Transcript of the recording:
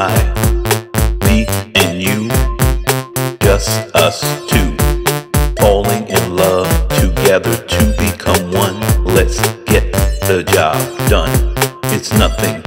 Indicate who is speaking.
Speaker 1: I, me and you, just us two, falling in love together to become one. Let's get the job done. It's nothing